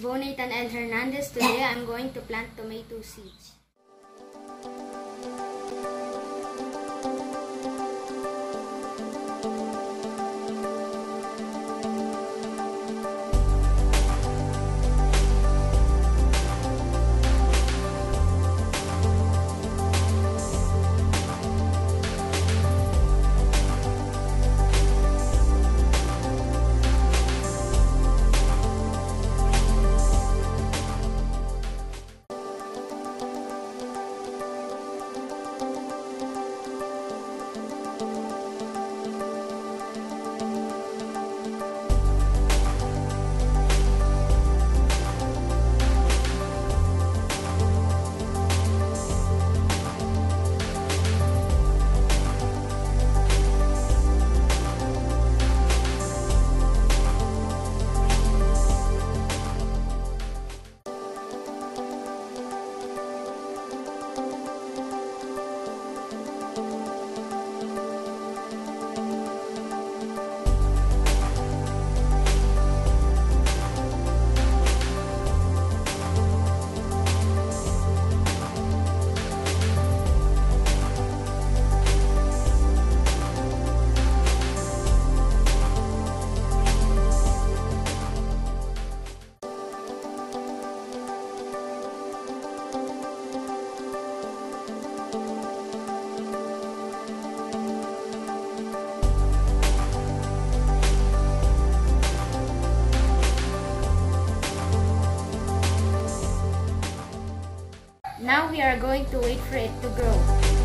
is Bo Nathan L. Hernandez. Today I'm going to plant tomato seeds. Now we are going to wait for it to grow.